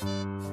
Bye.